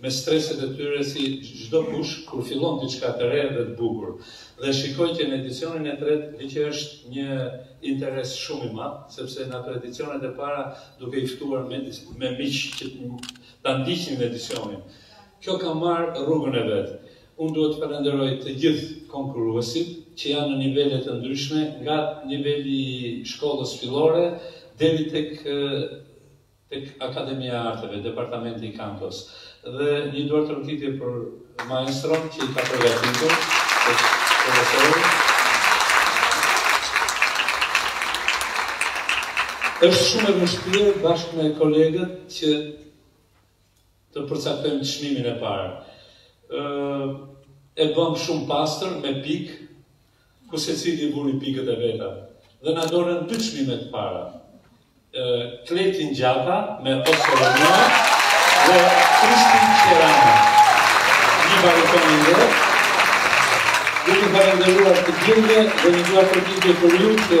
me streset e tyre si çdo kush kur fillon diçka të re dhe të bukur dhe shikoj që në edicionin e tretë dhe që është një interes shumë i madh sepse në ato edicionet e para duke i ftuar me, me miq që ta ndiqnin edicionin kjo ka marrë rrugën e vet unë duhet të falenderoj të gjithë konkuruesit që janë në nivele të ndryshme nga niveli i shkollës fillore deri tek tek Akademia e Arteve, departamenti i Kantos. Dhe një duartrokitje për maestron që i ka përgatitur, për profesorin. Është shumë e vështirë bashkë me kolegët që Të përcaktojmë çmimin e parë. Ë e bëmë shumë pastër me pikë, ku secili i vuri pikët e veta dhe na dolën dy çmime të para. Ë Kletin Gjata me O sole mio dhe Krishtin Qerana. Një bariton i ndërë. Dhe t'ju falenderoj të gjithëve dhe një duartrokitje për ju që